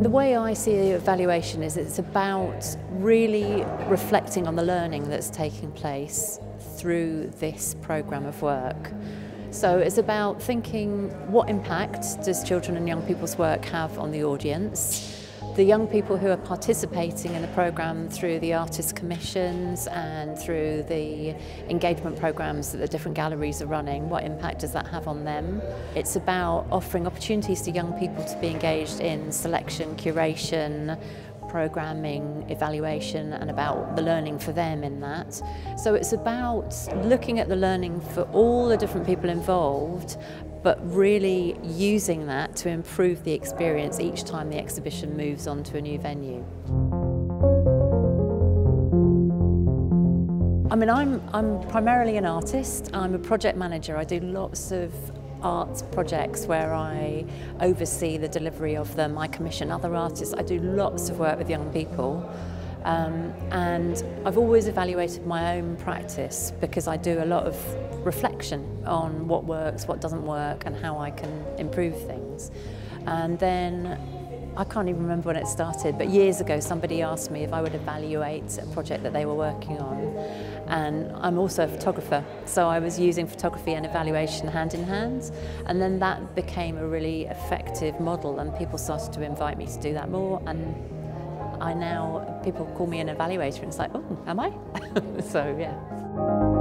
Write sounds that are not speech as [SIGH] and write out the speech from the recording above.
The way I see evaluation is it's about really reflecting on the learning that's taking place through this programme of work. So it's about thinking what impact does children and young people's work have on the audience, the young people who are participating in the programme through the artist commissions and through the engagement programmes that the different galleries are running, what impact does that have on them? It's about offering opportunities to young people to be engaged in selection, curation, programming, evaluation and about the learning for them in that. So it's about looking at the learning for all the different people involved but really using that to improve the experience each time the exhibition moves on to a new venue. I mean, I'm, I'm primarily an artist. I'm a project manager. I do lots of art projects where I oversee the delivery of them. I commission other artists. I do lots of work with young people. Um, and I've always evaluated my own practice because I do a lot of reflection on what works, what doesn't work, and how I can improve things. And then I can't even remember when it started, but years ago somebody asked me if I would evaluate a project that they were working on. And I'm also a photographer, so I was using photography and evaluation hand in hand. And then that became a really effective model, and people started to invite me to do that more. And I now, people call me an evaluator and it's like, oh, am I? [LAUGHS] so, yeah.